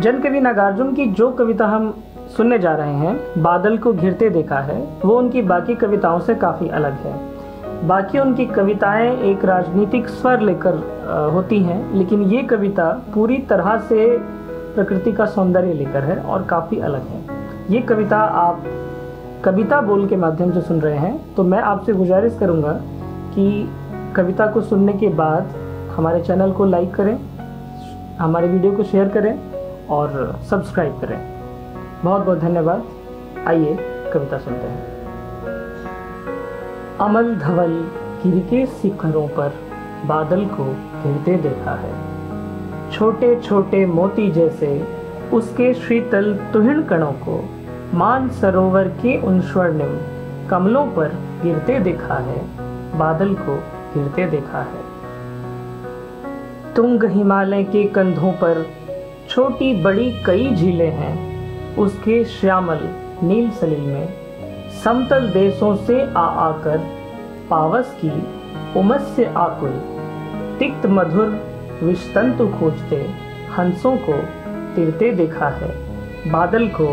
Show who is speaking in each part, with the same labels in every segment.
Speaker 1: जन कवि नागार्जुन की जो कविता हम सुनने जा रहे हैं, बादल को घिरते देखा है, वो उनकी बाकी कविताओं से काफ़ी अलग है। बाकी उनकी कविताएँ एक राजनीतिक स्वर लेकर होती हैं, लेकिन ये कविता पूरी तरह से प्रकृति का सौंदर्य लेकर है और काफ़ी अलग है। ये कविता आप कविता बोल के माध्यम से सुन रहे हैं तो मैं आपसे गुजारिश करूँगा कि कविता को सुनने के बाद हमारे चैनल को लाइक करें, हमारे वीडियो को शेयर करें और सब्सक्राइब करें। बहुत बहुत धन्यवाद। आइए कविता सुनते हैं। अमल धवल गिर के शिखरों पर बादल को घिरते देखा है। छोटे छोटे मोती जैसे उसके शीतल तुहिण कणों को मान सरोवर के उन स्वर्णिम कमलों पर गिरते देखा है, बादल को गिरते देखा है। तुंग हिमालय के कंधों पर छोटी बड़ी कई झीलें हैं। उसके श्यामल नील सलील में समतल देशों से आ आकर पावस की उमस से आकुल, तिक्त मधुर विषतंतु खोजते हंसों को तिरते देखा है, बादल को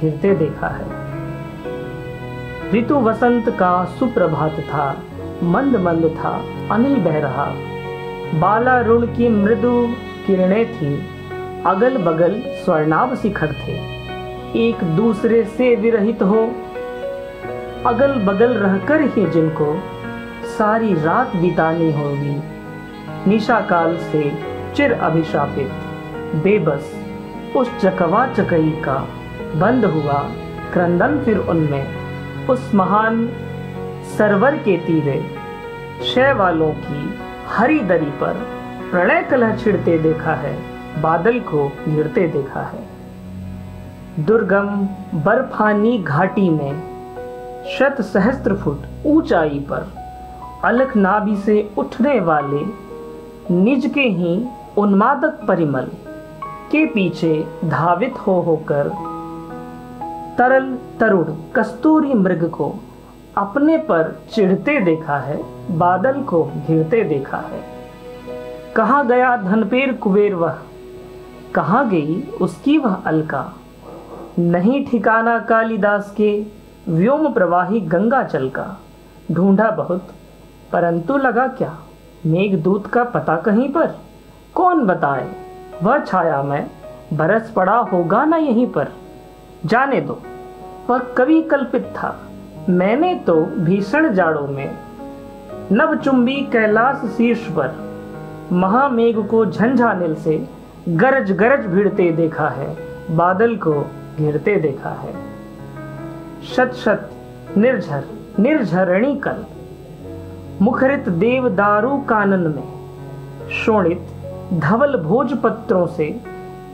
Speaker 1: घिरते देखा है। ऋतु वसंत का सुप्रभात था, मंद मंद था, अनिल बह रहा। बाला रुण की मृदु किरणें थी अगल बगल स्वर्णाभ शिखर थे। एक दूसरे से विरहित हो। अगल बगल रहकर ही जिनको सारी रात बितानी होगी। निशा काल से चिर अभिशापित, बेबस उस चकवा चकई का बंद हुआ क्रंदन फिर उनमें। उस महान सरवर के तीरे शय वालों की हरी दरी पर प्रणय कलह छिड़ते देखा है। बादल को गिरते देखा है। दुर्गम बर्फानी घाटी में शत सहस्त्र फुट ऊंचाई पर अलख नाभि से उठने वाले निज के ही उन्मादक परिमल के पीछे धावित हो होकर तरल तरुण कस्तूरी मृग को अपने पर चिढ़ते देखा है, बादल को घिरते देखा है। कहाँ गया धनपेर कुबेर वह? कहाँ गई उसकी वह अलका? नहीं ठिकाना कालिदास के, व्योम प्रवाही गंगा चल का। ढूंढा बहुत, परंतु लगा क्या? मेघदूत का पता कहीं पर? कौन बताए? वह छाया में, बरस पड़ा होगा ना यहीं पर? जाने दो। वह कवि कल्पित था। मैंने तो भीषण जाड़ों में, नवचुंबी कैलाश शीर्ष पर, महामेघ को झंझानिल से गरज गरज भिड़ते देखा है, बादल को घिरते देखा है। शत शत निर्झर, निर्झरणी कल। मुखरित देव दारू कानन में, शोणित धवल भोजपत्रों से,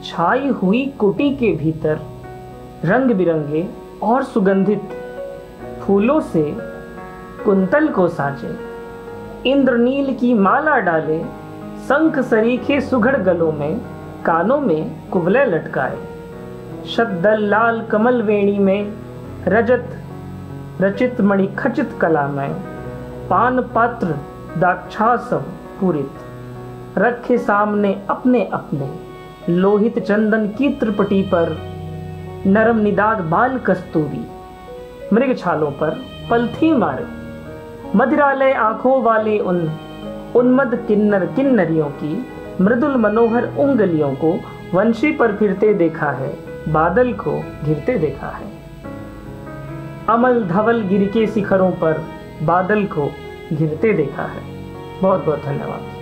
Speaker 1: छाई हुई कुटी के भीतर, रंग बिरंगे और सुगंधित फूलों से कुंतल को साजे। इंद्रनील की माला डाले, शंख सरीखे सुघड़ गलों में कानों में कुबले लटकाए। शब्दल लाल कमल वेणी में रजत, रचित मणि खचित कला में पान पात्र दाक्षासव पूरित। रखे सामने अपने अपने लोहित चंदन की त्रिपटी पर नरम निदाद बाल कस्तूरी, मृग छालों पर पलथी मारे। मधिरालय आँखों वाले उन उन्मद किन्नर किन्नरियों की मृदुल मनोहर उंगलियों को वंशी पर फिरते देखा है, बादल को घिरते देखा है। अमल धवल गिर के शिखरों पर बादल को घिरते देखा है। बहुत बहुत धन्यवाद।